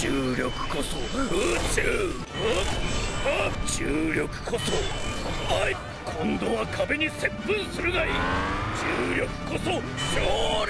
重力こそ宇宙。あ重力こそはい今度は壁に接吻するがいい。重力こそ勝利。